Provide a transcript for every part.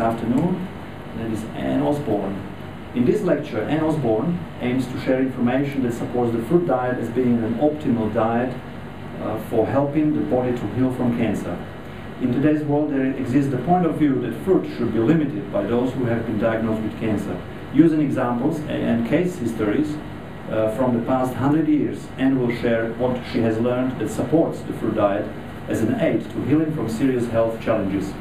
afternoon. That is Anne Osborne. In this lecture, Anne Osborne aims to share information that supports the fruit diet as being an optimal diet uh, for helping the body to heal from cancer. In today's world, there exists the point of view that fruit should be limited by those who have been diagnosed with cancer. Using examples and case histories uh, from the past 100 years, Anne will share what she has learned that supports the fruit diet as an aid to healing from serious health challenges.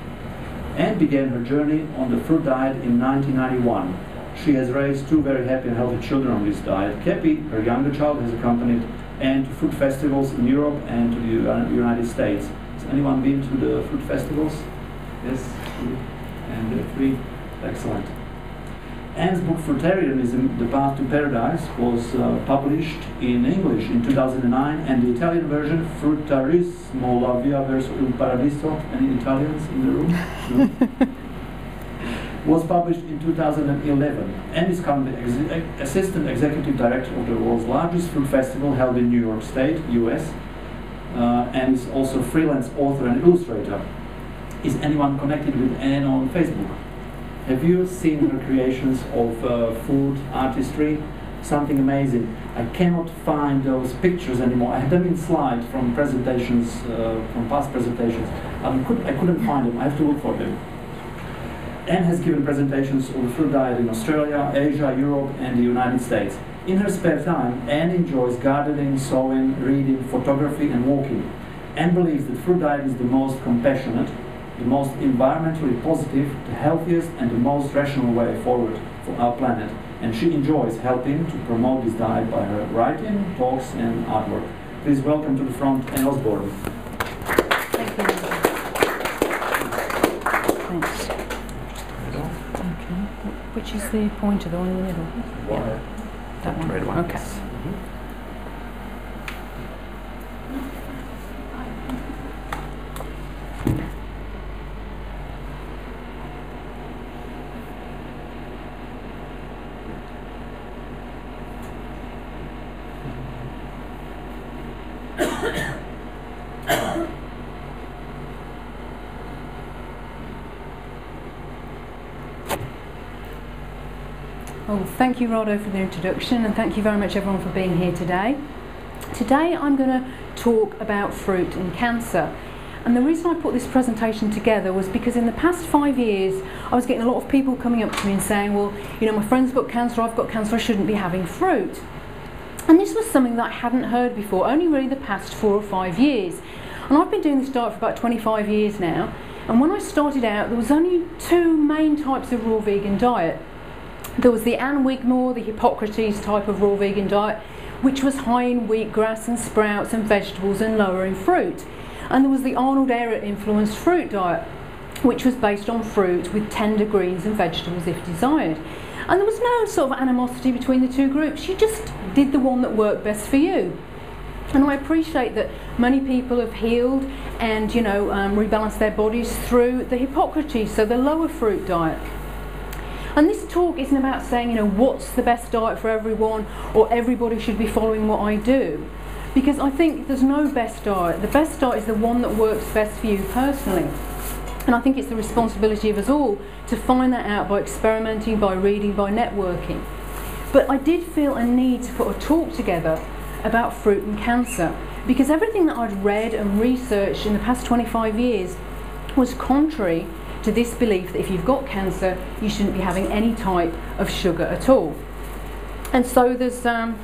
Anne began her journey on the fruit diet in 1991. She has raised two very happy and healthy children on this diet. Kepi, her younger child, has accompanied Anne to fruit festivals in Europe and to the United States. Has Anyone been to the fruit festivals? Yes? And the three? Excellent. Anne's book Fruitarianism, The Path to Paradise, was uh, published in English in 2009, and the Italian version, Frutarismo, la via verso il paradiso, any Italians in the room? No? was published in 2011 and is currently ex Assistant Executive Director of the world's largest fruit festival held in New York State, US, uh, and is also freelance author and illustrator. Is anyone connected with Anne on Facebook? Have you seen her creations of uh, food, artistry? Something amazing. I cannot find those pictures anymore. I had them in slides from presentations, uh, from past presentations. I, could, I couldn't find them. I have to look for them. Anne has given presentations on the fruit diet in Australia, Asia, Europe, and the United States. In her spare time, Anne enjoys gardening, sewing, reading, photography, and walking. Anne believes that fruit diet is the most compassionate, the most environmentally positive, the healthiest, and the most rational way forward for our planet. And she enjoys helping to promote this diet by her writing, talks, and artwork. Please welcome to the front Anne Osborne. Thank you. Thanks. Okay. Which is the pointer, the one in the middle? Yeah. That one. Red one. Okay. Thank you, Rado, for the introduction, and thank you very much, everyone, for being here today. Today, I'm going to talk about fruit and cancer. And the reason I put this presentation together was because in the past five years, I was getting a lot of people coming up to me and saying, well, you know, my friend's got cancer, I've got cancer, I shouldn't be having fruit. And this was something that I hadn't heard before, only really the past four or five years. And I've been doing this diet for about 25 years now. And when I started out, there was only two main types of raw vegan diet. There was the Ann Wigmore, the Hippocrates type of raw vegan diet, which was high in wheatgrass and sprouts and vegetables and lower in fruit. And there was the Arnold Ehret influenced fruit diet, which was based on fruit with tender greens and vegetables if desired. And there was no sort of animosity between the two groups. You just did the one that worked best for you. And I appreciate that many people have healed and, you know, um, rebalanced their bodies through the Hippocrates, so the lower fruit diet. And this talk isn't about saying, you know, what's the best diet for everyone or everybody should be following what I do. Because I think there's no best diet. The best diet is the one that works best for you personally. And I think it's the responsibility of us all to find that out by experimenting, by reading, by networking. But I did feel a need to put a talk together about fruit and cancer because everything that I'd read and researched in the past 25 years was contrary to this belief that if you've got cancer, you shouldn't be having any type of sugar at all. And so there's um.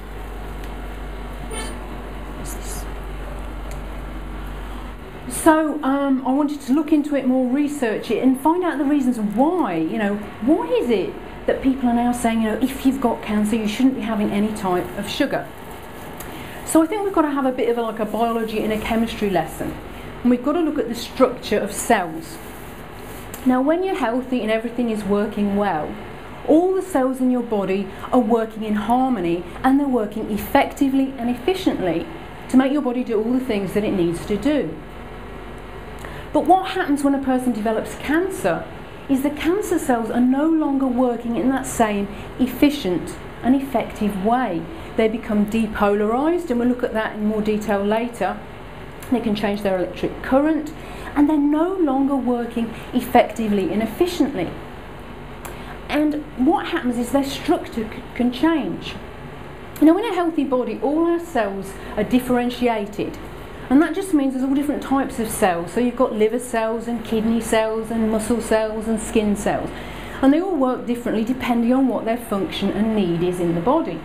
So um, I wanted to look into it more, research it, and find out the reasons why. You know, why is it that people are now saying, you know, if you've got cancer, you shouldn't be having any type of sugar? So I think we've got to have a bit of a, like a biology and a chemistry lesson, and we've got to look at the structure of cells. Now, when you're healthy and everything is working well, all the cells in your body are working in harmony and they're working effectively and efficiently to make your body do all the things that it needs to do. But what happens when a person develops cancer is the cancer cells are no longer working in that same efficient and effective way. They become depolarized, and we'll look at that in more detail later. They can change their electric current and they're no longer working effectively and efficiently. And what happens is their structure can change. Now, in a healthy body, all our cells are differentiated. And that just means there's all different types of cells. So you've got liver cells and kidney cells and muscle cells and skin cells. And they all work differently depending on what their function and need is in the body.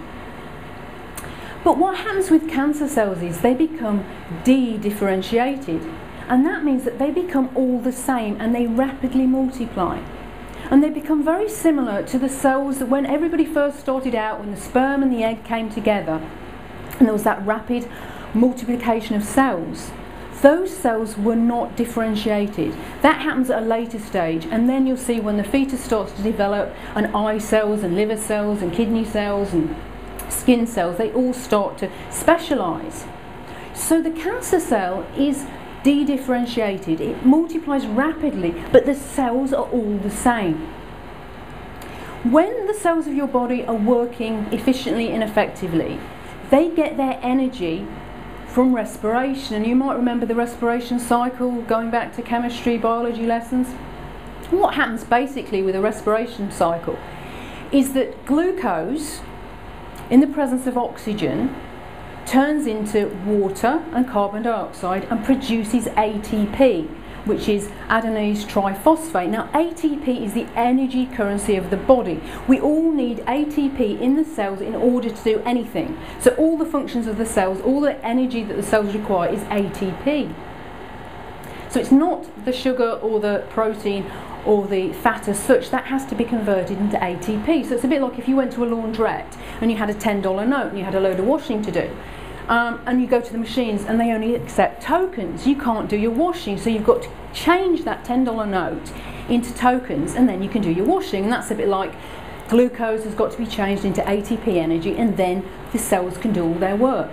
But what happens with cancer cells is they become de-differentiated. And that means that they become all the same and they rapidly multiply. And they become very similar to the cells that when everybody first started out, when the sperm and the egg came together, and there was that rapid multiplication of cells. Those cells were not differentiated. That happens at a later stage, and then you'll see when the fetus starts to develop, and eye cells, and liver cells, and kidney cells, and skin cells, they all start to specialise. So the cancer cell is de-differentiated. It multiplies rapidly, but the cells are all the same. When the cells of your body are working efficiently and effectively, they get their energy from respiration. And you might remember the respiration cycle going back to chemistry, biology lessons. what happens basically with a respiration cycle is that glucose, in the presence of oxygen, turns into water and carbon dioxide and produces ATP, which is adenosine triphosphate. Now, ATP is the energy currency of the body. We all need ATP in the cells in order to do anything. So, all the functions of the cells, all the energy that the cells require is ATP. So, it's not the sugar or the protein or the fat as such, that has to be converted into ATP. So it's a bit like if you went to a laundrette and you had a $10 note and you had a load of washing to do um, and you go to the machines and they only accept tokens. You can't do your washing, so you've got to change that $10 note into tokens and then you can do your washing. And that's a bit like glucose has got to be changed into ATP energy and then the cells can do all their work.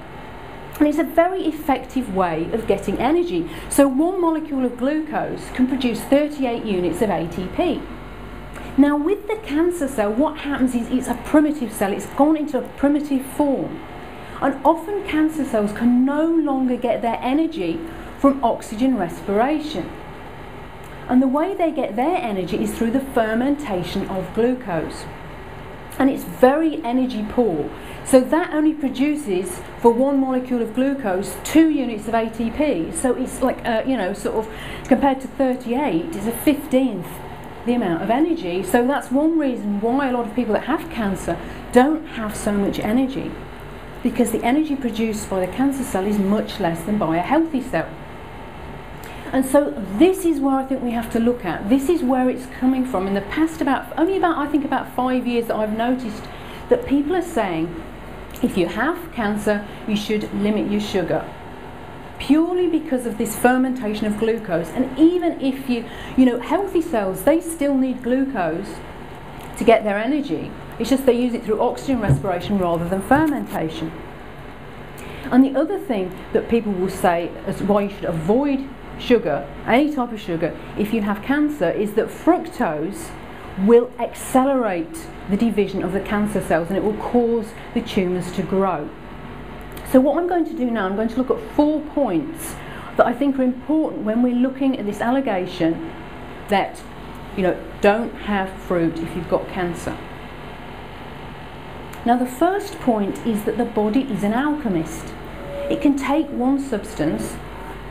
And it's a very effective way of getting energy. So one molecule of glucose can produce 38 units of ATP. Now with the cancer cell, what happens is it's a primitive cell, it's gone into a primitive form. And often cancer cells can no longer get their energy from oxygen respiration. And the way they get their energy is through the fermentation of glucose. And it's very energy poor. So that only produces, for one molecule of glucose, two units of ATP. So it's like, uh, you know, sort of, compared to 38, it's a 15th the amount of energy. So that's one reason why a lot of people that have cancer don't have so much energy because the energy produced by the cancer cell is much less than by a healthy cell. And so this is where I think we have to look at. This is where it's coming from. In the past about only about I think about 5 years that I've noticed that people are saying if you have cancer, you should limit your sugar. Purely because of this fermentation of glucose. And even if you, you know, healthy cells, they still need glucose to get their energy. It's just they use it through oxygen respiration rather than fermentation. And the other thing that people will say as why you should avoid sugar, any type of sugar, if you have cancer, is that fructose will accelerate the division of the cancer cells and it will cause the tumours to grow. So what I'm going to do now, I'm going to look at four points that I think are important when we're looking at this allegation that, you know, don't have fruit if you've got cancer. Now, the first point is that the body is an alchemist. It can take one substance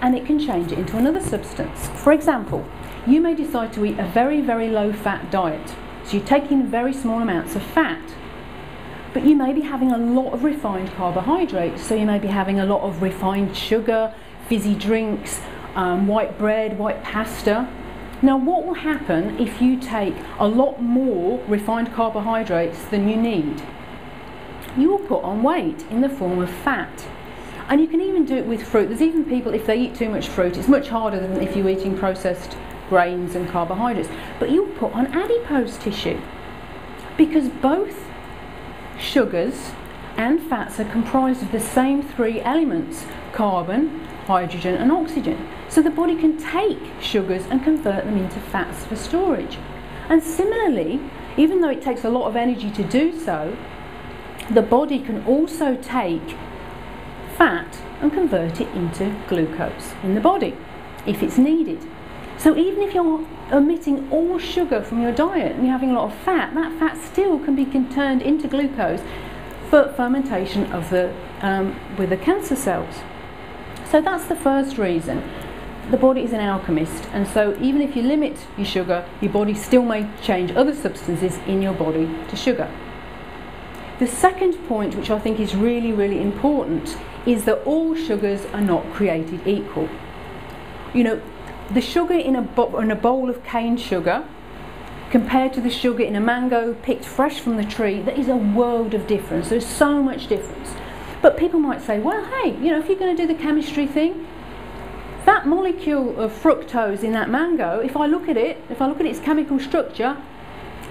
and it can change it into another substance. For example, you may decide to eat a very, very low fat diet. So you're taking very small amounts of fat. But you may be having a lot of refined carbohydrates. So you may be having a lot of refined sugar, fizzy drinks, um, white bread, white pasta. Now, what will happen if you take a lot more refined carbohydrates than you need? You will put on weight in the form of fat. And you can even do it with fruit. There's even people, if they eat too much fruit, it's much harder than if you're eating processed grains and carbohydrates. But you'll put on adipose tissue because both sugars and fats are comprised of the same three elements carbon, hydrogen, and oxygen. So the body can take sugars and convert them into fats for storage. And similarly, even though it takes a lot of energy to do so, the body can also take fat and convert it into glucose in the body if it's needed. So even if you're omitting all sugar from your diet and you're having a lot of fat, that fat still can be turned into glucose for fermentation of the um, with the cancer cells. So that's the first reason. The body is an alchemist, and so even if you limit your sugar, your body still may change other substances in your body to sugar. The second point, which I think is really, really important, is that all sugars are not created equal. You know, the sugar in a, in a bowl of cane sugar compared to the sugar in a mango picked fresh from the tree, there is a world of difference. There's so much difference. But people might say, well, hey, you know, if you're going to do the chemistry thing, that molecule of fructose in that mango, if I look at it, if I look at its chemical structure,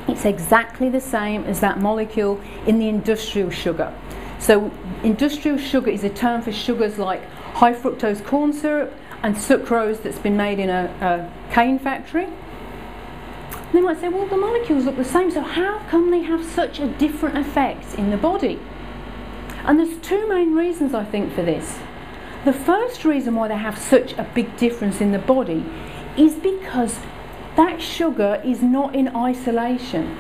it's exactly the same as that molecule in the industrial sugar. So, industrial sugar is a term for sugars like high fructose corn syrup and sucrose that's been made in a, a cane factory. They might say, well, the molecules look the same, so how come they have such a different effect in the body? And there's two main reasons I think for this. The first reason why they have such a big difference in the body is because that sugar is not in isolation.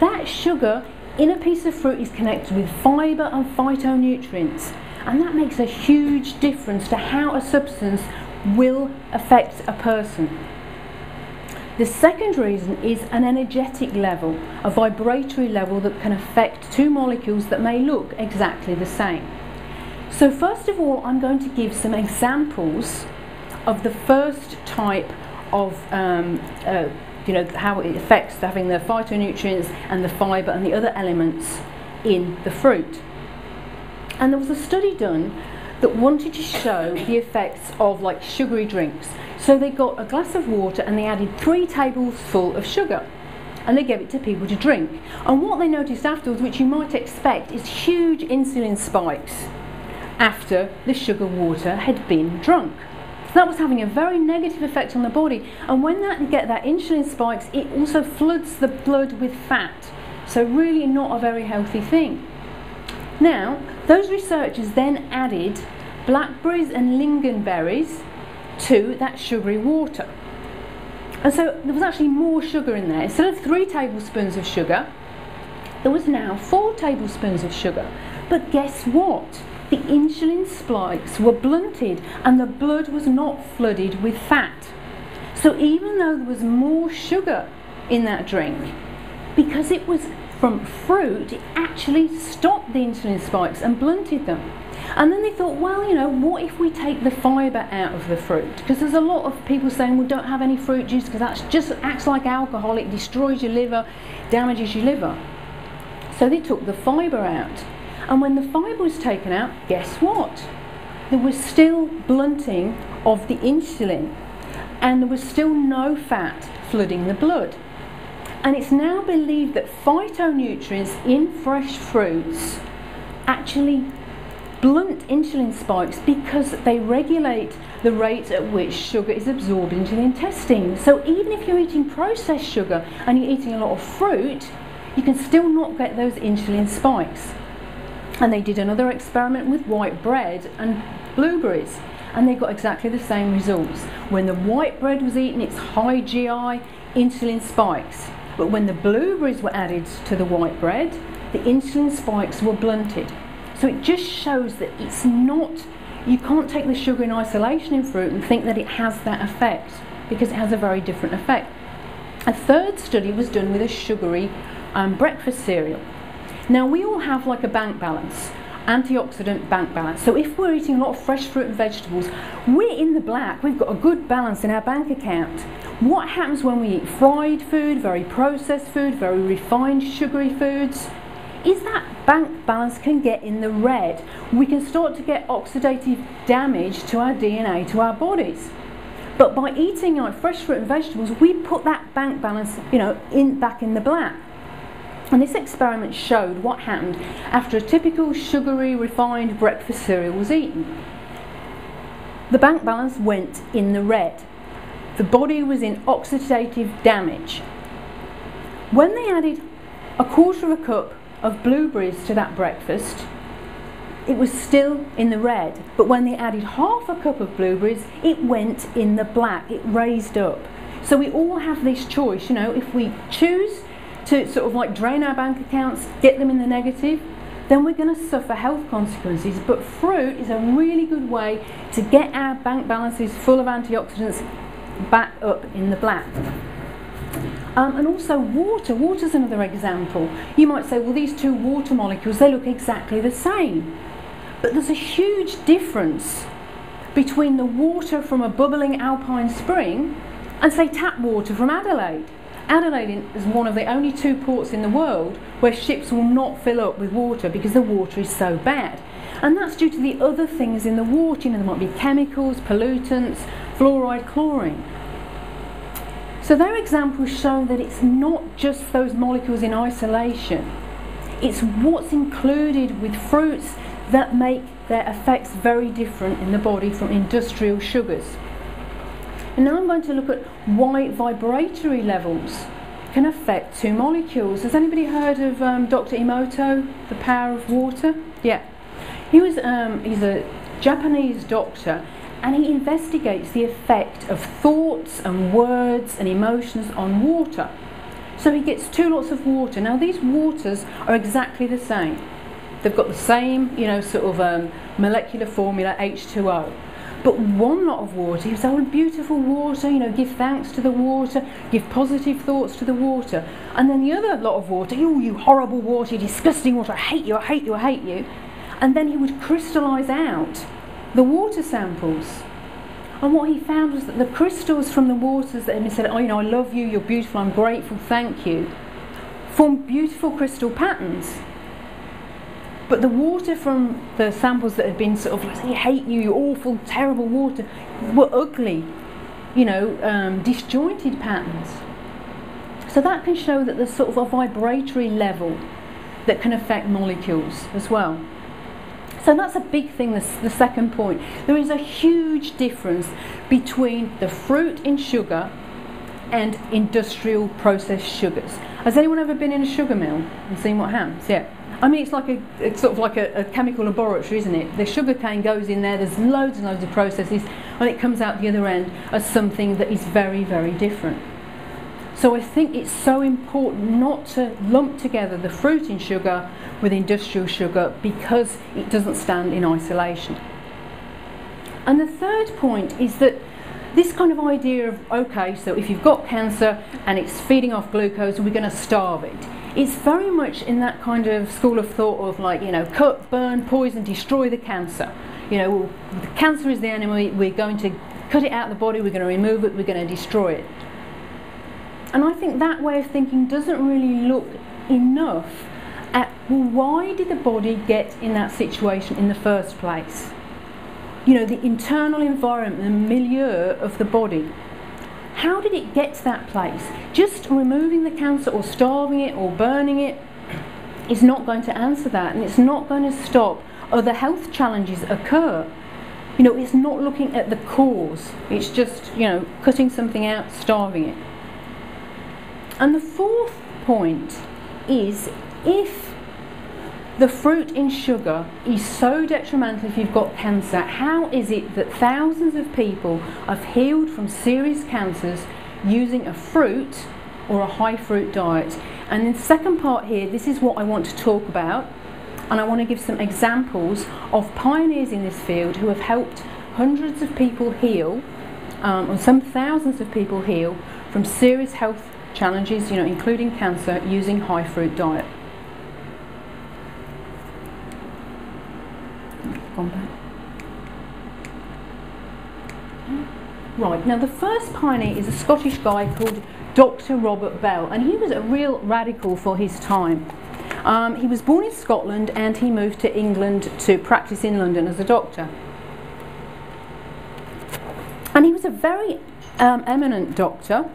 That sugar in a piece of fruit is connected with fibre and phytonutrients, and that makes a huge difference to how a substance will affect a person. The second reason is an energetic level, a vibratory level that can affect two molecules that may look exactly the same. So first of all, I'm going to give some examples of the first type of, um, uh, you know, how it affects having the phytonutrients and the fibre and the other elements in the fruit. And there was a study done that wanted to show the effects of like sugary drinks. So they got a glass of water and they added three tablespoons of sugar and they gave it to people to drink. And what they noticed afterwards, which you might expect, is huge insulin spikes after the sugar water had been drunk. That was having a very negative effect on the body. And when that get that insulin spikes, it also floods the blood with fat. So really not a very healthy thing. Now, those researchers then added blackberries and lingonberries to that sugary water. And so there was actually more sugar in there. Instead of three tablespoons of sugar, there was now four tablespoons of sugar. But guess what? The insulin spikes were blunted and the blood was not flooded with fat. So even though there was more sugar in that drink, because it was from fruit, it actually stopped the insulin spikes and blunted them. And then they thought, well, you know, what if we take the fibre out of the fruit? Because there's a lot of people saying, well, don't have any fruit juice because that just acts like alcohol, it destroys your liver, damages your liver. So they took the fibre out. And when the fibre was taken out, guess what? There was still blunting of the insulin and there was still no fat flooding the blood. And it's now believed that phytonutrients in fresh fruits actually blunt insulin spikes because they regulate the rate at which sugar is absorbed into the intestine. So even if you're eating processed sugar and you're eating a lot of fruit, you can still not get those insulin spikes. And they did another experiment with white bread and blueberries and they got exactly the same results. When the white bread was eaten, it's high GI insulin spikes. But when the blueberries were added to the white bread, the insulin spikes were blunted. So it just shows that it's not, you can't take the sugar in isolation in fruit and think that it has that effect because it has a very different effect. A third study was done with a sugary um, breakfast cereal. Now we all have like a bank balance antioxidant bank balance. So if we're eating a lot of fresh fruit and vegetables, we're in the black. We've got a good balance in our bank account. What happens when we eat fried food, very processed food, very refined sugary foods? Is that bank balance can get in the red. We can start to get oxidative damage to our DNA, to our bodies. But by eating like fresh fruit and vegetables, we put that bank balance, you know, in back in the black. And this experiment showed what happened after a typical sugary refined breakfast cereal was eaten. The bank balance went in the red the body was in oxidative damage. When they added a quarter of a cup of blueberries to that breakfast, it was still in the red. But when they added half a cup of blueberries, it went in the black, it raised up. So we all have this choice, you know, if we choose to sort of like drain our bank accounts, get them in the negative, then we're going to suffer health consequences. But fruit is a really good way to get our bank balances full of antioxidants back up in the black. Um, and also water. Water's another example. You might say, well, these two water molecules, they look exactly the same. But there's a huge difference between the water from a bubbling alpine spring and, say, tap water from Adelaide. Adelaide is one of the only two ports in the world where ships will not fill up with water because the water is so bad. And that's due to the other things in the water. You know, there might be chemicals, pollutants, fluoride, chlorine. So their examples show that it's not just those molecules in isolation. It's what's included with fruits that make their effects very different in the body from industrial sugars. And now I'm going to look at why vibratory levels can affect two molecules. Has anybody heard of um, Dr. Emoto, The Power of Water? Yeah. He was, um, he's a Japanese doctor and he investigates the effect of thoughts and words and emotions on water. So he gets two lots of water. Now these waters are exactly the same. They've got the same, you know, sort of um, molecular formula H2O. But one lot of water, you say, oh, beautiful water, you know, give thanks to the water, give positive thoughts to the water. And then the other lot of water, oh, you horrible water, you disgusting water, I hate you, I hate you, I hate you. And then he would crystallise out the water samples. And what he found was that the crystals from the waters that he said, oh, you know, I love you, you're beautiful, I'm grateful, thank you, formed beautiful crystal patterns. But the water from the samples that had been sort of like, hate you, you awful, terrible water, were ugly, you know, um, disjointed patterns. So that can show that there's sort of a vibratory level that can affect molecules as well. So that's a big thing, the second point. There is a huge difference between the fruit in sugar and industrial processed sugars. Has anyone ever been in a sugar mill and seen what happens? Yeah. I mean, it's like a it's sort of like a, a, chemical laboratory, isn't it? The sugar cane goes in there. There's loads and loads of processes, and it comes out the other end as something that is very, very different. So I think it's so important not to lump together the fruit in sugar with industrial sugar because it doesn't stand in isolation. And the third point is that this kind of idea of okay, so if you've got cancer and it's feeding off glucose, we're going to starve it it's very much in that kind of school of thought of like, you know, cut, burn, poison, destroy the cancer. You know, the cancer is the enemy, we're going to cut it out of the body, we're going to remove it, we're going to destroy it. And I think that way of thinking doesn't really look enough at well, why did the body get in that situation in the first place? You know, the internal environment, the milieu of the body. How did it get to that place? Just removing the cancer or starving it or burning it is not going to answer that and it's not going to stop other health challenges occur. You know, it's not looking at the cause, it's just, you know, cutting something out, starving it. And the fourth point is if the fruit in sugar is so detrimental if you've got cancer. How is it that thousands of people have healed from serious cancers using a fruit or a high fruit diet? And the second part here, this is what I want to talk about. And I want to give some examples of pioneers in this field who have helped hundreds of people heal, um, or some thousands of people heal from serious health challenges, you know, including cancer, using high fruit diet. gone back. Right, now the first pioneer is a Scottish guy called Dr. Robert Bell, and he was a real radical for his time. Um, he was born in Scotland and he moved to England to practice in London as a doctor. And he was a very um, eminent doctor.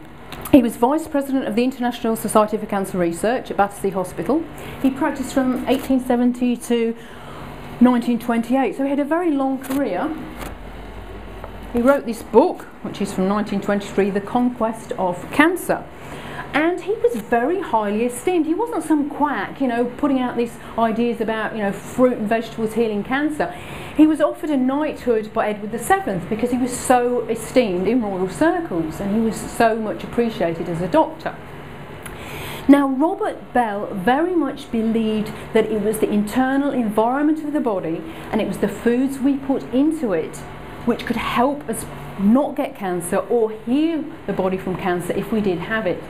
He was vice president of the International Society for Cancer Research at Battersea Hospital. He practiced from 1870 to 1928. So he had a very long career. He wrote this book, which is from 1923, The Conquest of Cancer. and he was very highly esteemed. He wasn't some quack, you know, putting out these ideas about, you know, fruit and vegetables healing cancer. He was offered a knighthood by Edward VII because he was so esteemed in royal circles and he was so much appreciated as a doctor. Now, Robert Bell very much believed that it was the internal environment of the body and it was the foods we put into it which could help us not get cancer or heal the body from cancer if we did have it.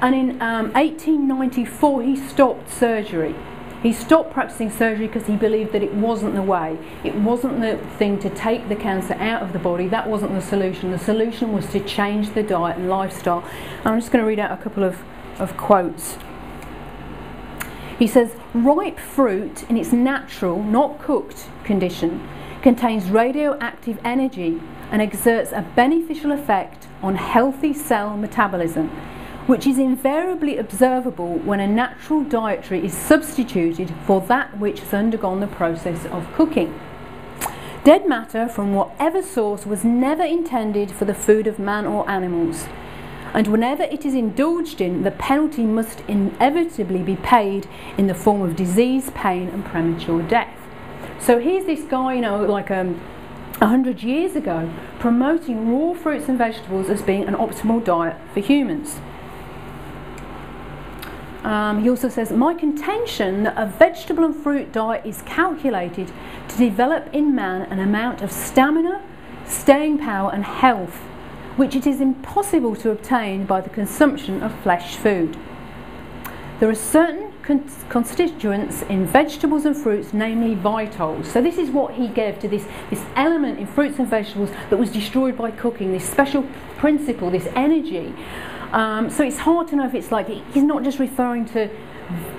And in um, 1894, he stopped surgery. He stopped practicing surgery because he believed that it wasn't the way. It wasn't the thing to take the cancer out of the body. That wasn't the solution. The solution was to change the diet and lifestyle. I'm just going to read out a couple of, of quotes. He says, ripe fruit in its natural, not cooked condition contains radioactive energy and exerts a beneficial effect on healthy cell metabolism which is invariably observable when a natural dietary is substituted for that which has undergone the process of cooking. Dead matter from whatever source was never intended for the food of man or animals, and whenever it is indulged in, the penalty must inevitably be paid in the form of disease, pain, and premature death. So here's this guy, you know, like um, a hundred years ago, promoting raw fruits and vegetables as being an optimal diet for humans. Um, he also says, My contention that a vegetable and fruit diet is calculated to develop in man an amount of stamina, staying power, and health which it is impossible to obtain by the consumption of flesh food. There are certain constituents in vegetables and fruits, namely vitals. So, this is what he gave to this, this element in fruits and vegetables that was destroyed by cooking, this special principle, this energy. Um, so it's hard to know if it's like, he's not just referring to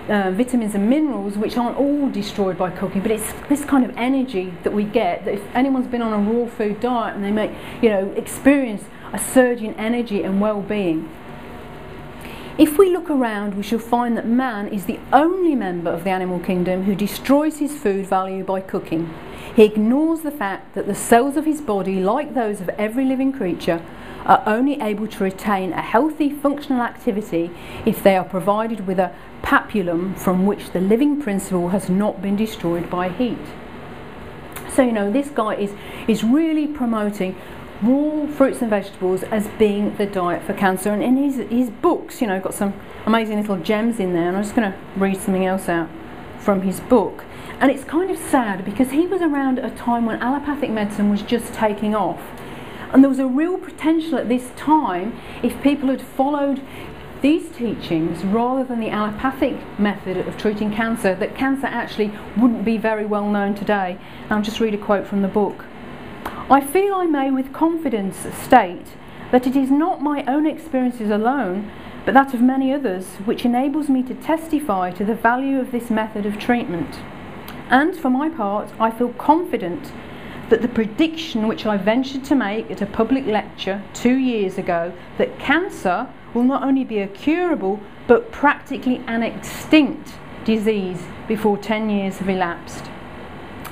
uh, vitamins and minerals, which aren't all destroyed by cooking, but it's this kind of energy that we get. That if anyone's been on a raw food diet and they may, you know, experience a surge in energy and well-being. If we look around, we shall find that man is the only member of the animal kingdom who destroys his food value by cooking. He ignores the fact that the cells of his body, like those of every living creature, are only able to retain a healthy functional activity if they are provided with a pabulum from which the living principle has not been destroyed by heat. So, you know, this guy is, is really promoting raw fruits and vegetables as being the diet for cancer. And in his, his books, you know, got some amazing little gems in there. And I'm just going to read something else out from his book. And it's kind of sad because he was around a time when allopathic medicine was just taking off. And there was a real potential at this time if people had followed these teachings rather than the allopathic method of treating cancer, that cancer actually wouldn't be very well known today. And I'll just read a quote from the book. I feel I may with confidence state that it is not my own experiences alone, but that of many others, which enables me to testify to the value of this method of treatment. And for my part, I feel confident that the prediction which I ventured to make at a public lecture two years ago that cancer will not only be a curable but practically an extinct disease before 10 years have elapsed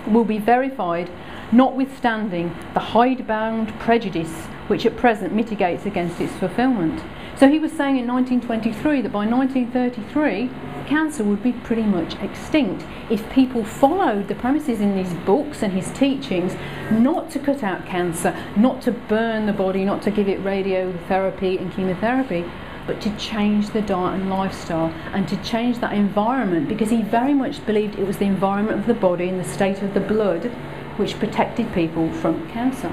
will be verified notwithstanding the hidebound prejudice which at present mitigates against its fulfilment. So he was saying in 1923 that by 1933 cancer would be pretty much extinct if people followed the premises in these books and his teachings not to cut out cancer, not to burn the body, not to give it radiotherapy and chemotherapy, but to change the diet and lifestyle and to change that environment because he very much believed it was the environment of the body and the state of the blood which protected people from cancer.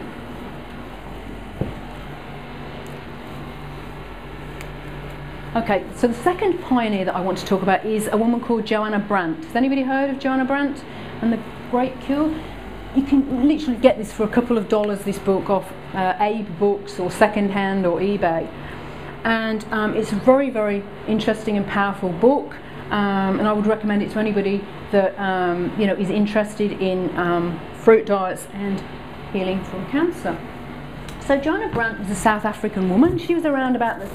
Okay, so the second pioneer that I want to talk about is a woman called Joanna Brandt. Has anybody heard of Joanna Brandt and the Grape Cure? You can literally get this for a couple of dollars, this book, off uh, Abe Books or secondhand or eBay. And um, it's a very, very interesting and powerful book. Um, and I would recommend it to anybody that um, you know is interested in um, fruit diets and healing from cancer. So Joanna Brandt was a South African woman. She was around about the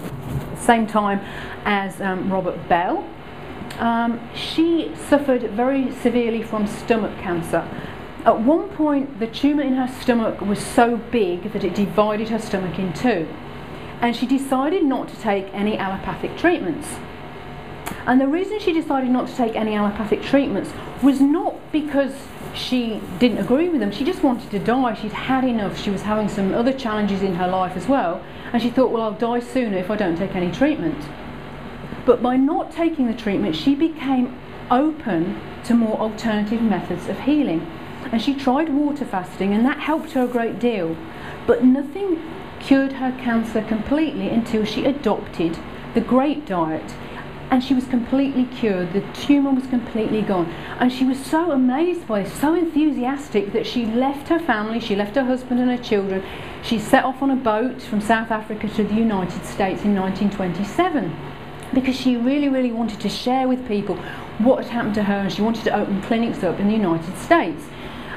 same time as um, Robert Bell. Um, she suffered very severely from stomach cancer. At one point, the tumour in her stomach was so big that it divided her stomach in two. and she decided not to take any allopathic treatments. And the reason she decided not to take any allopathic treatments was not because she didn't agree with them, she just wanted to die. She'd had enough, she was having some other challenges in her life as well, and she thought, well, I'll die sooner if I don't take any treatment. But by not taking the treatment, she became open to more alternative methods of healing. And she tried water fasting, and that helped her a great deal. But nothing cured her cancer completely until she adopted the grape diet and she was completely cured. The tumour was completely gone. And she was so amazed by it, so enthusiastic that she left her family, she left her husband and her children. She set off on a boat from South Africa to the United States in 1927 because she really, really wanted to share with people what had happened to her and she wanted to open clinics up in the United States.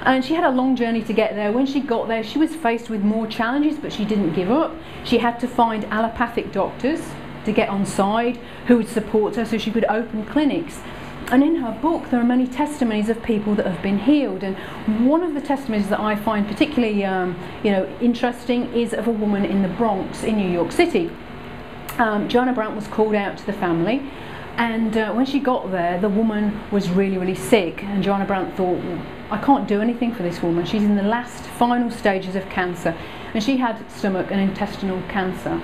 And she had a long journey to get there. When she got there, she was faced with more challenges, but she didn't give up. She had to find allopathic doctors to get on side who would support her so she could open clinics. And in her book, there are many testimonies of people that have been healed. And one of the testimonies that I find particularly, um, you know, interesting is of a woman in the Bronx in New York City. Um, Joanna Brandt was called out to the family, and uh, when she got there, the woman was really, really sick. And Joanna Brandt thought, I can't do anything for this woman. She's in the last final stages of cancer, and she had stomach and intestinal cancer.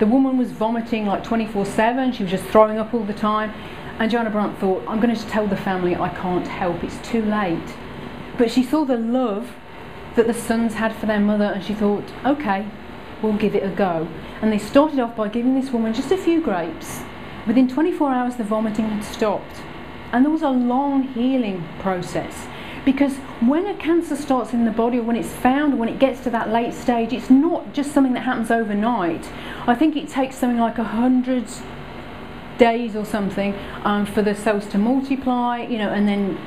The woman was vomiting like 24 7, she was just throwing up all the time. And Joanna Brandt thought, I'm going to tell the family I can't help, it's too late. But she saw the love that the sons had for their mother, and she thought, okay, we'll give it a go. And they started off by giving this woman just a few grapes. Within 24 hours, the vomiting had stopped. And there was a long healing process. Because when a cancer starts in the body, or when it's found, when it gets to that late stage, it's not just something that happens overnight. I think it takes something like a hundred days or something um, for the cells to multiply, you know, and then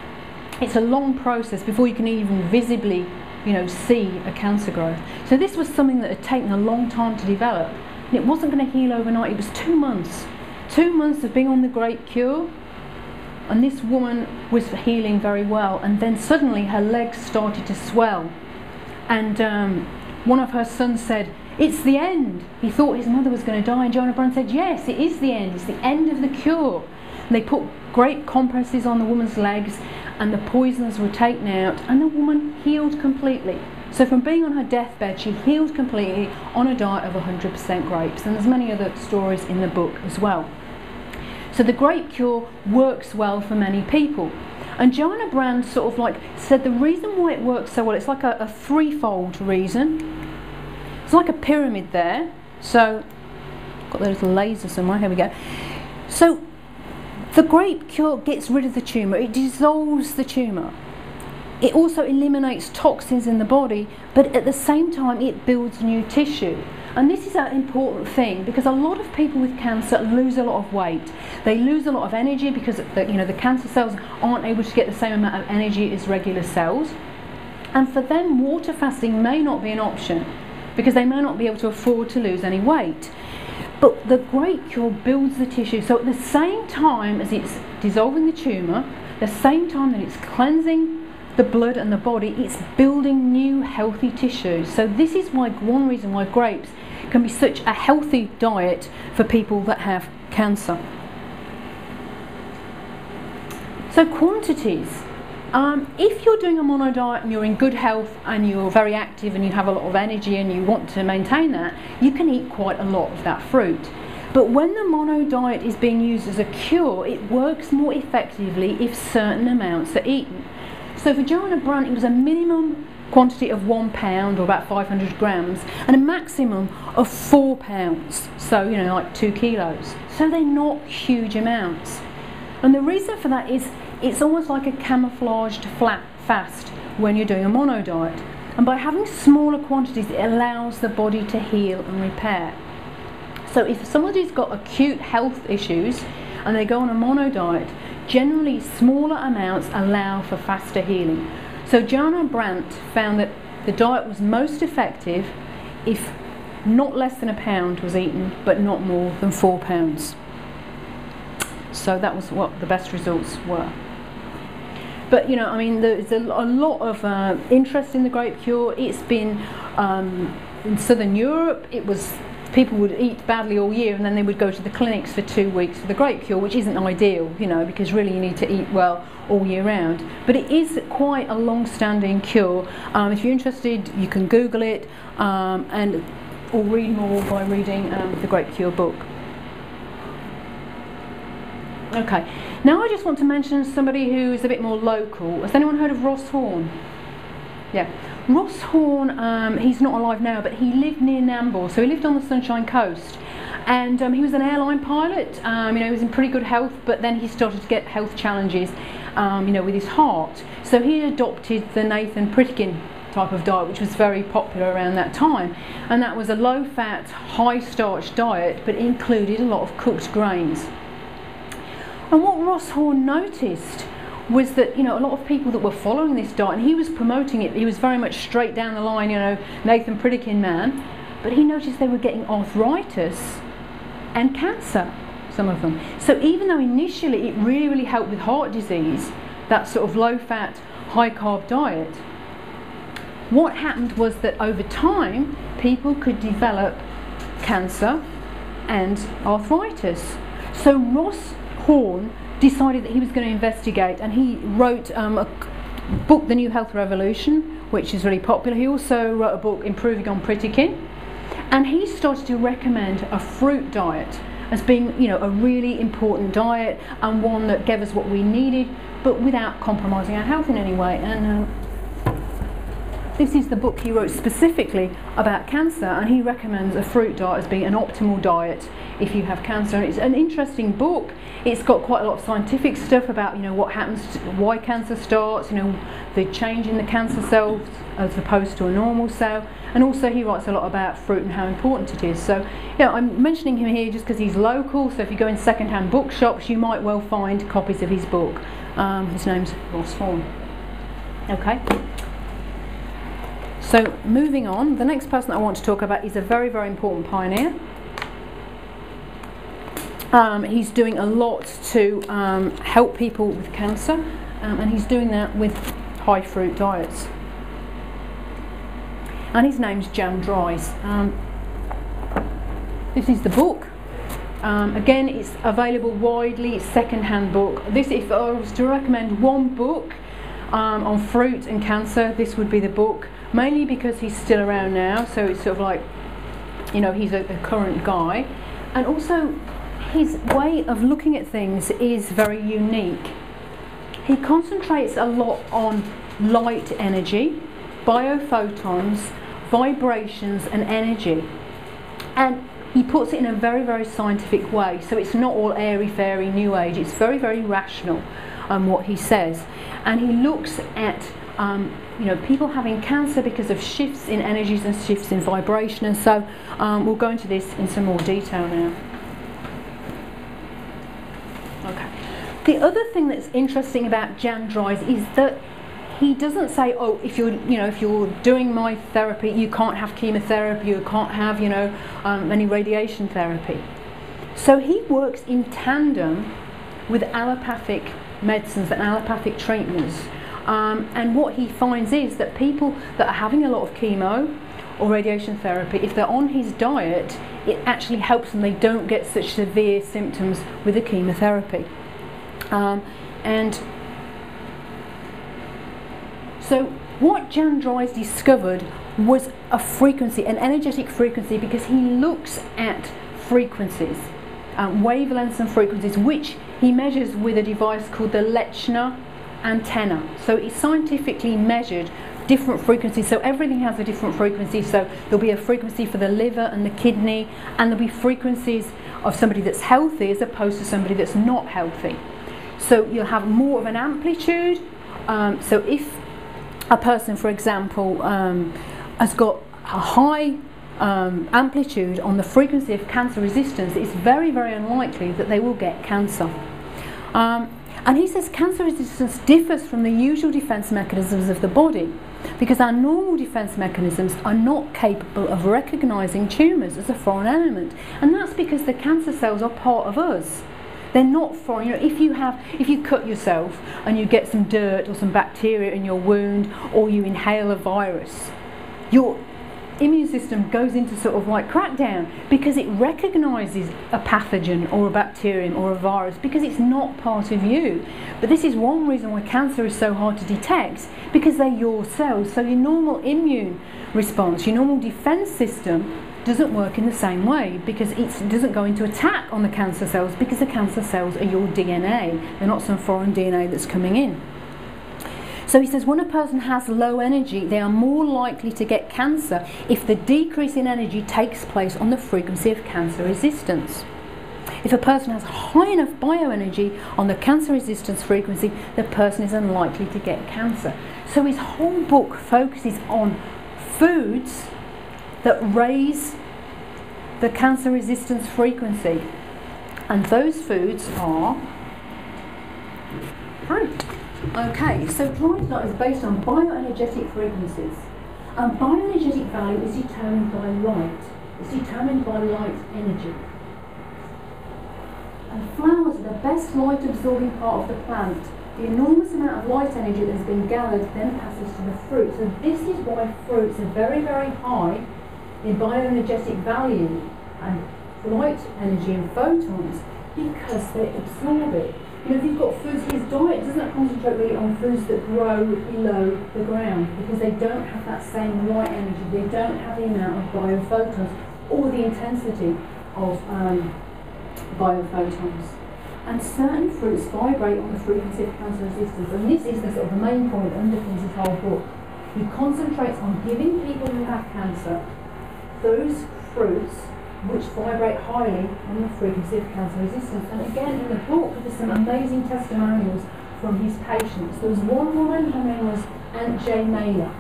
it's a long process before you can even visibly, you know, see a cancer growth. So this was something that had taken a long time to develop. And it wasn't going to heal overnight. It was two months. Two months of being on the Grape cure and this woman was healing very well and then suddenly her legs started to swell. And um, one of her sons said it's the end. He thought his mother was going to die and Joanna Brandt said yes it is the end. It's the end of the cure. And they put grape compresses on the woman's legs and the poisons were taken out and the woman healed completely. So from being on her deathbed she healed completely on a diet of 100% grapes and there's many other stories in the book as well so the grape cure works well for many people. And Joanna Brandt sort of like said the reason why it works so well, it's like a, a threefold reason. It's like a pyramid there. So, got the little laser somewhere, here we go. So, the grape cure gets rid of the tumour, it dissolves the tumour. It also eliminates toxins in the body, but at the same time, it builds new tissue. And this is an important thing because a lot of people with cancer lose a lot of weight. They lose a lot of energy because the, you know the cancer cells aren't able to get the same amount of energy as regular cells. And for them, water fasting may not be an option because they may not be able to afford to lose any weight. But the Grape Cure builds the tissue. So at the same time as it's dissolving the tumour, the same time that it's cleansing the blood and the body, it's building new healthy tissues. So this is why one reason why grapes can be such a healthy diet for people that have cancer. So quantities. Um, if you're doing a mono diet and you're in good health and you're very active and you have a lot of energy and you want to maintain that, you can eat quite a lot of that fruit. But when the mono diet is being used as a cure, it works more effectively if certain amounts are eaten. So for Joanna Brandt, it was a minimum quantity of one pound or about 500 grams and a maximum of four pounds so you know like two kilos. So they're not huge amounts. And the reason for that is it's almost like a camouflaged flat fast when you're doing a mono diet. And by having smaller quantities it allows the body to heal and repair. So if somebody's got acute health issues and they go on a mono diet generally smaller amounts allow for faster healing so Joanna Brandt found that the diet was most effective if not less than a pound was eaten, but not more than four pounds. So that was what the best results were. But you know, I mean, there's a, a lot of uh, interest in the grape cure. It's been um, in southern Europe. It was people would eat badly all year and then they would go to the clinics for two weeks for the grape cure, which isn't ideal, you know, because really you need to eat well all year round. But it is quite a long-standing cure. Um, if you're interested, you can Google it um, and or read more by reading um, the Grape Cure book. Okay, now I just want to mention somebody who's a bit more local. Has anyone heard of Ross Horn? Yeah. Ross Horn, um, he's not alive now, but he lived near Nambour, so he lived on the Sunshine Coast. And um, he was an airline pilot, um, you know, he was in pretty good health, but then he started to get health challenges, um, you know, with his heart. So he adopted the Nathan Pritikin type of diet, which was very popular around that time. And that was a low fat, high starch diet, but included a lot of cooked grains. And what Ross Horn noticed was that you know a lot of people that were following this diet, and he was promoting it. He was very much straight down the line, you know, Nathan Pritikin man. But he noticed they were getting arthritis and cancer, some of them. So even though initially it really, really helped with heart disease, that sort of low-fat, high-carb diet, what happened was that over time people could develop cancer and arthritis. So Ross Horn decided that he was going to investigate and he wrote um, a book, The New Health Revolution, which is really popular. He also wrote a book, Improving on Pritikin, and he started to recommend a fruit diet as being, you know, a really important diet and one that gave us what we needed, but without compromising our health in any way. And uh, this is the book he wrote specifically about cancer, and he recommends a fruit diet as being an optimal diet if you have cancer. And it's an interesting book. It's got quite a lot of scientific stuff about you know what happens, to, why cancer starts, you know the change in the cancer cells as opposed to a normal cell. And also he writes a lot about fruit and how important it is. So yeah, I'm mentioning him here just because he's local. So if you go in second-hand bookshops, you might well find copies of his book. Um, his name's Ross Horn. Okay. So moving on, the next person I want to talk about is a very, very important pioneer. Um, he's doing a lot to um, help people with cancer, um, and he's doing that with high fruit diets. And his name's Jan Dries. Um, this is the book. Um, again, it's available widely, second-hand book. This, if I was to recommend one book um, on fruit and cancer, this would be the book mainly because he's still around now, so it's sort of like, you know, he's a, a current guy. And also, his way of looking at things is very unique. He concentrates a lot on light energy, biophotons, vibrations, and energy. And he puts it in a very, very scientific way. So it's not all airy fairy new age, it's very, very rational um, what he says. And he looks at um, you know, people having cancer because of shifts in energies and shifts in vibration. And so um, we'll go into this in some more detail now. Okay. The other thing that's interesting about Jan Dries is that he doesn't say, oh, if you're, you know, if you're doing my therapy, you can't have chemotherapy, you can't have, you know, um, any radiation therapy. So he works in tandem with allopathic medicines and allopathic treatments um, and what he finds is that people that are having a lot of chemo or radiation therapy, if they're on his diet, it actually helps them. They don't get such severe symptoms with the chemotherapy. Um, and so what Jan Dries discovered was a frequency, an energetic frequency, because he looks at frequencies, um, wavelengths and frequencies, which he measures with a device called the Lecher antenna. So it's scientifically measured different frequencies. So everything has a different frequency. So there'll be a frequency for the liver and the kidney, and there'll be frequencies of somebody that's healthy as opposed to somebody that's not healthy. So you'll have more of an amplitude. Um, so if a person, for example, um, has got a high um, amplitude on the frequency of cancer resistance, it's very, very unlikely that they will get cancer. Um, and he says cancer resistance differs from the usual defense mechanisms of the body because our normal defense mechanisms are not capable of recognizing tumors as a foreign element. And that's because the cancer cells are part of us. They're not foreign. You know, if you have, if you cut yourself and you get some dirt or some bacteria in your wound, or you inhale a virus, you're immune system goes into sort of like crackdown because it recognizes a pathogen or a bacterium or a virus because it's not part of you. But this is one reason why cancer is so hard to detect because they're your cells. So your normal immune response, your normal defense system doesn't work in the same way because it doesn't go into attack on the cancer cells because the cancer cells are your DNA. They're not some foreign DNA that's coming in. So he says when a person has low energy, they are more likely to get cancer if the decrease in energy takes place on the frequency of cancer resistance. If a person has high enough bioenergy on the cancer resistance frequency, the person is unlikely to get cancer. So his whole book focuses on foods that raise the cancer resistance frequency. And those foods are fruit. Okay, so Dries diet is based on bioenergetic frequencies. And bioenergetic value is determined by light. It's determined by light energy. And flowers are the best light absorbing part of the plant. The enormous amount of light energy that has been gathered then passes to the fruit. So this is why fruits are very, very high in bioenergetic value and light energy and photons because they absorb it. Know, if you've got foods, his diet doesn't concentrate really on foods that grow below the ground because they don't have that same light energy, they don't have the amount of biophotons or the intensity of um, biophotons. And certain fruits vibrate on the frequency of cancer resistance, and this is the sort of the main point that underpins his whole book. He concentrates on giving people who have cancer those fruits which vibrate highly on the frequency of cancer resistance. And again, in the book, there's some amazing testimonials from his patients. There was one woman, her name was Aunt Jane Mailer.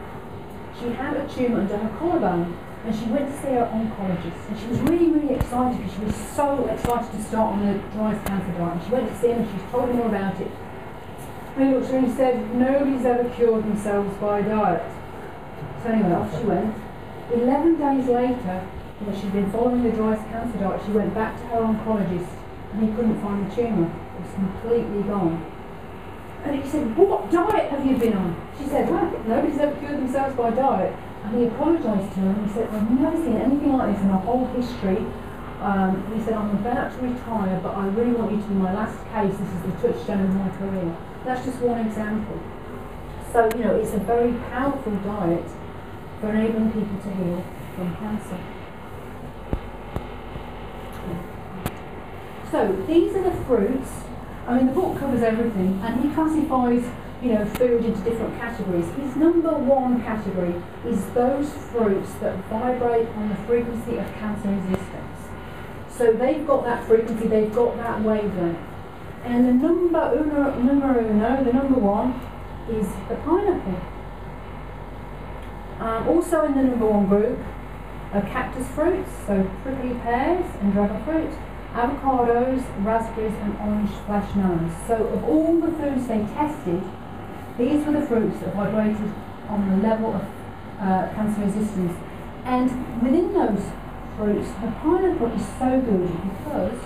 She had a tumour under her collarbone and she went to see her oncologist. And she was really, really excited because she was so excited to start on the Dries cancer diet. And she went to see him and she told him all about it. And he looked at her and he said, Nobody's ever cured themselves by diet. So anyway, off she went. Eleven days later, when she'd been following the Dries cancer diet, she went back to her oncologist and he couldn't find the tumour. It was completely gone. And he said, What diet have you been on? She said, Well, nobody's ever cured themselves by diet. And he apologised to her and he said, I've never seen anything like this in our whole history. Um, he said, I'm about to retire, but I really want you to be my last case. This is the touchstone of my career. That's just one example. So, you know, it's a very powerful diet for enabling people to heal from cancer. So these are the fruits. I mean, the book covers everything, and he classifies, you know, food into different categories. His number one category is those fruits that vibrate on the frequency of cancer resistance. So they've got that frequency, they've got that wavelength. And the number uno, number uno, the number one, is the pineapple. Um, also in the number one group are cactus fruits, so prickly pears and dragon fruit avocados, raspberries and orange flash melons. So of all the foods they tested, these were the fruits that vibrated on the level of uh, cancer resistance. And within those fruits, the pineapple is so good because,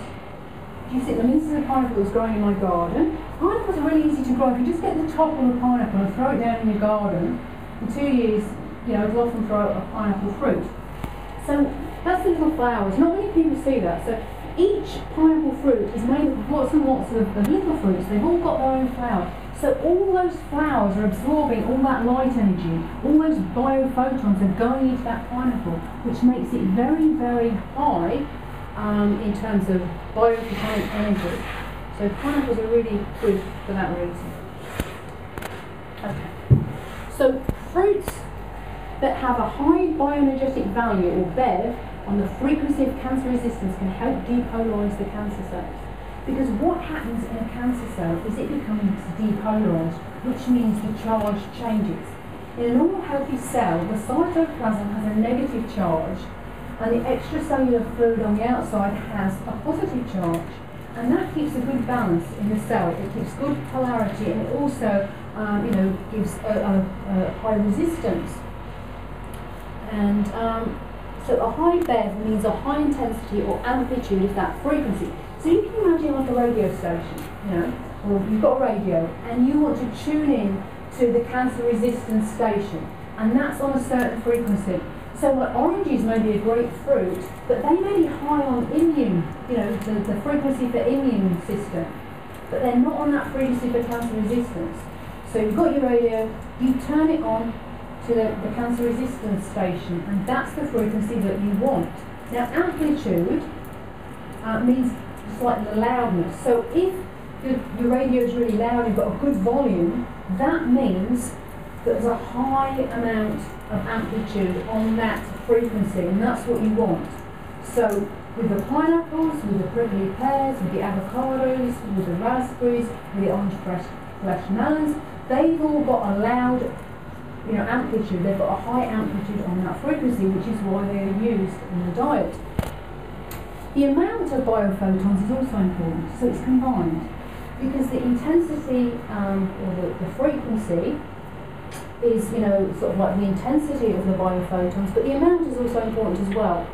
you see, this is a pineapple that's growing in my garden. Pineapples are really easy to grow. If you just get the top of a pineapple and throw it down in your garden, in two years, you know, it'll often throw a pineapple fruit. So that's the little flowers. Not many people see that. So each pineapple fruit is made of lots and lots of, of little fruits. They've all got their own flower. So all those flowers are absorbing all that light energy, all those biophotons are going into that pineapple, which makes it very, very high um, in terms of biophotonic energy. So pineapples are really good for that reason. Okay. So fruits that have a high bioenergetic value, or BEV, on the frequency of cancer resistance can help depolarize the cancer cells. Because what happens in a cancer cell is it becomes depolarized, which means the charge changes. In a normal healthy cell, the cytoplasm has a negative charge and the extracellular fluid on the outside has a positive charge. And that keeps a good balance in the cell. It keeps good polarity and it also um, you know, gives a, a, a high resistance. And um, so a high BEV means a high intensity or amplitude of that frequency. So you can imagine like a radio station, you know, or you've got a radio and you want to tune in to the cancer resistance station and that's on a certain frequency. So like oranges may be a great fruit, but they may be high on immune, you know, the, the frequency for immune system, but they're not on that frequency for cancer resistance. So you've got your radio, you turn it on to the, the cancer resistance station, and that's the frequency that you want. Now amplitude uh, means slightly loudness. So if your radio is really loud, you've got a good volume, that means that there's a high amount of amplitude on that frequency, and that's what you want. So with the pineapples, with the prickly pears, with the avocados, with the raspberries, with the orange fresh, flesh melons, they've all got a loud you know, amplitude, they've got a high amplitude on that frequency, which is why they are used in the diet. The amount of biophotons is also important, so it's combined, because the intensity um, or the, the frequency is, you know, sort of like the intensity of the biophotons, but the amount is also important as well.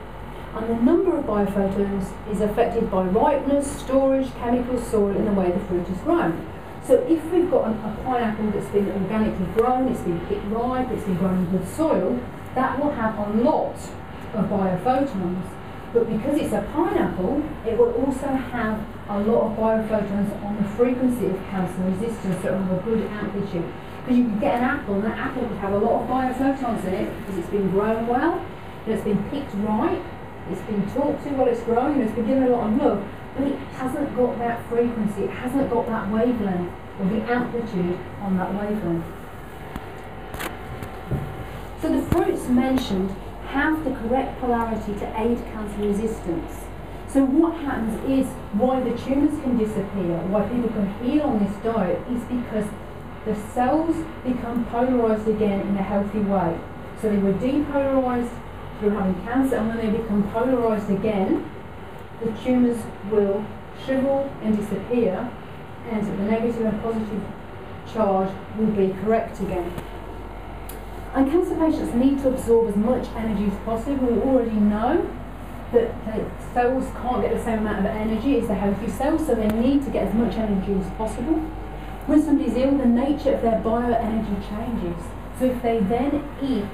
And the number of biophotons is affected by ripeness, storage, chemicals, soil, and the way the fruit is grown. So if we've got a, a pineapple that's been organically grown, it's been picked ripe, it's been grown in good soil, that will have a lot of biophotons. But because it's a pineapple, it will also have a lot of biophotons on the frequency of cancer resistance, so of a good amplitude. Because you can get an apple, and that apple would have a lot of biophotons in it because it's been grown well, and it's been picked right, it's been talked to while it's growing, it's been given a lot of love, but it hasn't got that frequency, it hasn't got that wavelength, or the amplitude on that wavelength. So the fruits mentioned have the correct polarity to aid cancer resistance. So what happens is why the tumours can disappear, why people can heal on this diet is because the cells become polarised again in a healthy way. So they were depolarised through having cancer and when they become polarised again, the tumours will shrivel and disappear and the negative and positive charge will be correct again. And cancer patients need to absorb as much energy as possible. We already know that the cells can't get the same amount of energy as the healthy cells, so they need to get as much energy as possible. When somebody's ill, the nature of their bioenergy changes. So if they then eat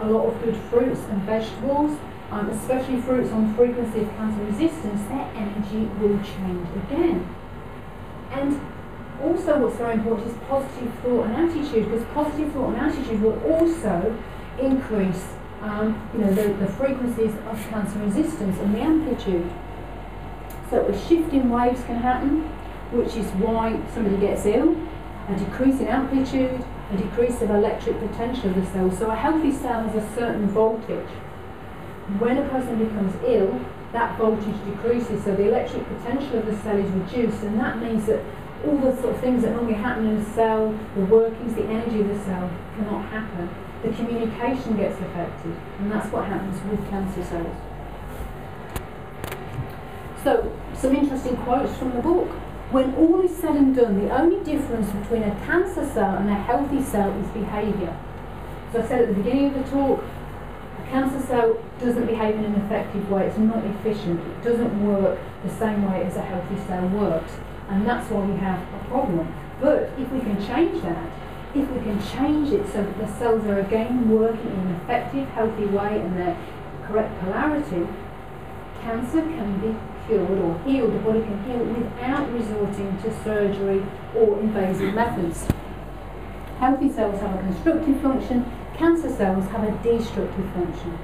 a lot of good fruits and vegetables, um, especially fruits on frequency of cancer resistance, their energy will change again. And also what's very important is positive thought and attitude, because positive thought and attitude will also increase um, you know, the, the frequencies of cancer resistance and the amplitude. So a shift in waves can happen, which is why somebody gets ill, a decrease in amplitude, a decrease of electric potential of the cell. So a healthy cell has a certain voltage when a person becomes ill, that voltage decreases, so the electric potential of the cell is reduced, and that means that all the sort of things that normally happen in a cell, the workings, the energy of the cell, cannot happen. The communication gets affected, and that's what happens with cancer cells. So, some interesting quotes from the book. When all is said and done, the only difference between a cancer cell and a healthy cell is behaviour. So I said at the beginning of the talk, cancer cell doesn't behave in an effective way, it's not efficient, it doesn't work the same way as a healthy cell works. And that's why we have a problem. But if we can change that, if we can change it so that the cells are again working in an effective, healthy way and their correct polarity, cancer can be cured or healed, the body can heal without resorting to surgery or invasive methods. Healthy cells have a constructive function, cancer cells have a destructive function.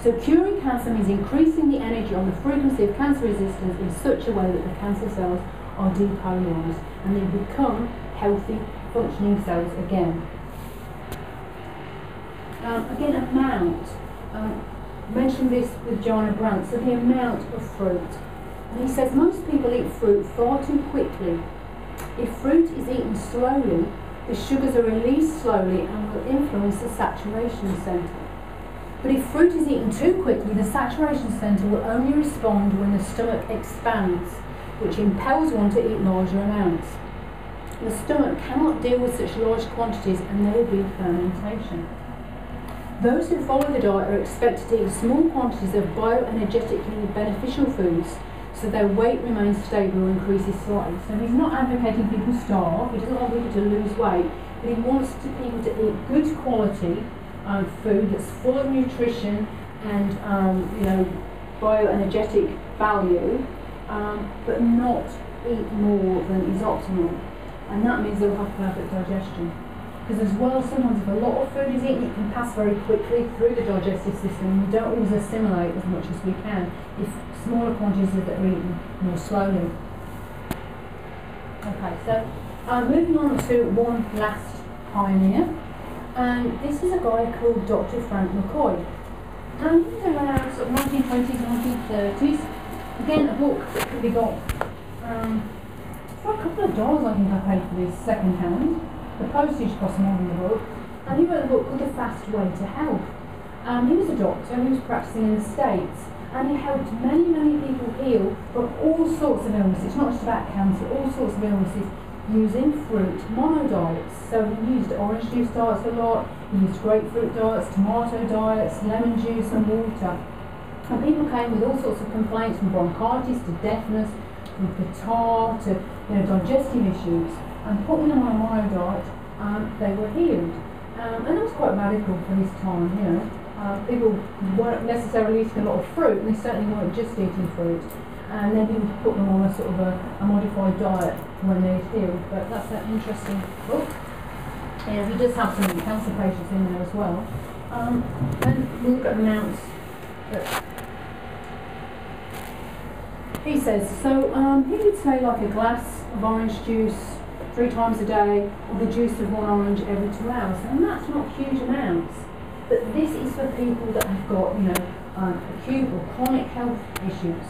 So curing cancer means increasing the energy on the frequency of cancer resistance in such a way that the cancer cells are depolarized and they become healthy functioning cells again. Um, again, amount. Um, mentioned this with Joanna Brandt, so the amount of fruit. And he says most people eat fruit far too quickly. If fruit is eaten slowly, the sugars are released slowly and will influence the saturation centre. But if fruit is eaten too quickly, the saturation centre will only respond when the stomach expands, which impels one to eat larger amounts. The stomach cannot deal with such large quantities and there will be fermentation. Those who follow the diet are expected to eat small quantities of bioenergetically beneficial foods so their weight remains stable or increases slightly. So he's not advocating people starve, he doesn't want people to lose weight, but he wants to people to eat good quality, um, food that's full of nutrition and um, you know bioenergetic value, um, but not eat more than is optimal. And that means they'll have perfect digestion. Because as well, sometimes if a lot of food is eaten, it can pass very quickly through the digestive system. We don't always assimilate as much as we can if smaller quantities are eaten more slowly. Okay, so uh, moving on to one last pioneer, and this is a guy called Dr. Frank McCoy. And he's around sort of 1920s, 1930s. Again, a book that can be got um, for a couple of dollars. I think I paid for this second hand. The postage cost more than the book. And he wrote a book called The Fast Way to Health. Um, he was a doctor, and he was practicing in the States, and he helped many, many people heal from all sorts of illnesses, It's not just about cancer, all sorts of illnesses, using fruit mono diets. So he used orange juice diets a lot, he used grapefruit diets, tomato diets, lemon juice and water. And people came with all sorts of complaints from bronchitis to deafness, from catarrh to you know, digestive issues. And putting them on mono diet, um, they were healed. Um, and that was quite radical for his time, you know. Uh, people weren't necessarily eating a lot of fruit, and they certainly weren't just eating fruit. And then people put them on a sort of a, a modified diet when they're healed. But that's an interesting book. Yeah, he does have some cancer patients in there as well. Um, and at amounts that he says, so um, he would say like a glass of orange juice three times a day, or the juice of one orange every two hours. And that's not huge amounts. But this is for people that have got, you know, um, acute or chronic health issues.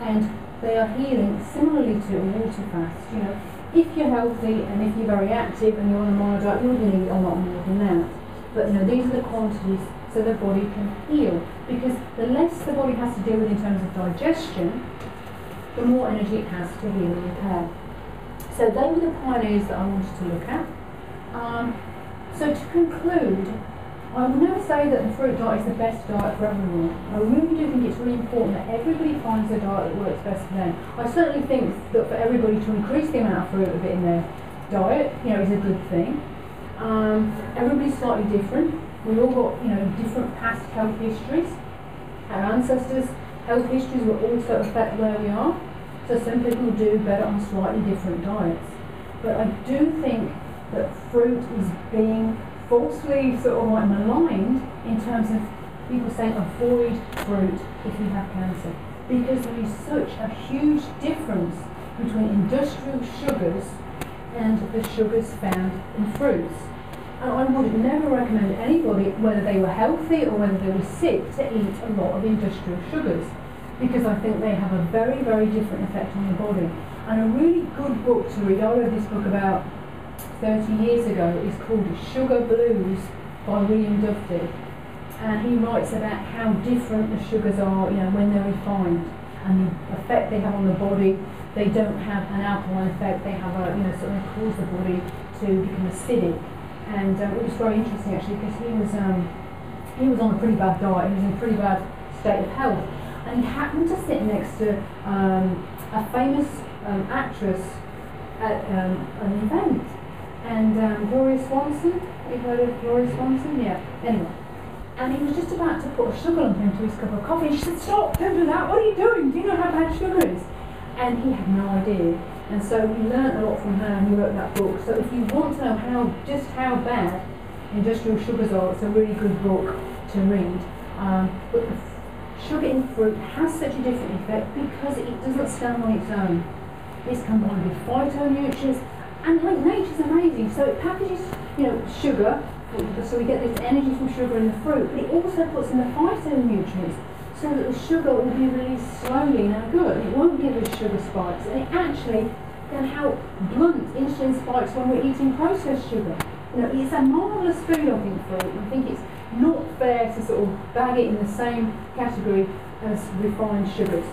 And they are healing similarly to a water fast. You know, if you're healthy and if you're very active and you're on a mono diet, you're going to need a lot more than that. But you know, these are the quantities so the body can heal. Because the less the body has to deal with in terms of digestion, the more energy it has to heal and repair. So they were the pioneers that I wanted to look at. Um, so to conclude, I will never say that the fruit diet is the best diet for everyone. I really do think it's really important that everybody finds a diet that works best for them. I certainly think that for everybody to increase the amount of fruit a bit in their diet, you know, is a good thing. Um, everybody's slightly different. We've all got, you know, different past health histories. Our ancestors' health histories will also affect where we are. So some people do better on slightly different diets. But I do think that fruit is being falsely sort of like maligned in terms of people saying avoid fruit if you have cancer. Because there is such a huge difference between industrial sugars and the sugars found in fruits. And I would never recommend anybody, whether they were healthy or whether they were sick, to eat a lot of industrial sugars. Because I think they have a very, very different effect on the body. And a really good book to read, I read this book about 30 years ago is called Sugar Blues by William Dufty. And he writes about how different the sugars are, you know, when they're refined and the effect they have on the body. They don't have an alkaline effect, they have a, you know, sort of cause the body to become acidic. And uh, it was very interesting actually because he was, um, he was on a pretty bad diet, he was in a pretty bad state of health. And he happened to sit next to um, a famous um, actress at um, an event and um, Gloria Swanson. Have you heard of Gloria Swanson? Yeah. Anyway. And he was just about to put sugar into his cup of coffee. She said, Stop, don't do that. What are you doing? Do you know how bad sugar is? And he had no idea. And so he learned a lot from her and he wrote that book. So if you want to know how just how bad industrial sugars are, it's a really good book to read. Um, but the sugar in fruit has such a different effect because it doesn't stand on its own. It's combined with phytonutrients and like nature's amazing. So it packages, you know, sugar, so we get this energy from sugar in the fruit, but it also puts in the phytonutrients so that the sugar will be released slowly and good. It won't give us sugar spikes, and it actually can help blunt insulin spikes when we're eating processed sugar. You know, it's a marvellous food, I think, fruit. I think it's not fair to sort of bag it in the same category as refined sugars.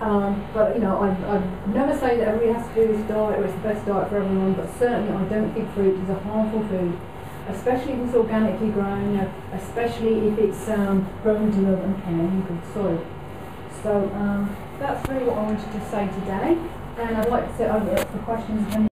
Um, but you know, I, I never say that everybody has to do this diet or it's the best diet for everyone, but certainly I don't think fruit is a harmful food, especially if it's organically grown, especially if it's um, grown to love and care in good soil. So um, that's really what I wanted to say today, and I'd like to open up for questions.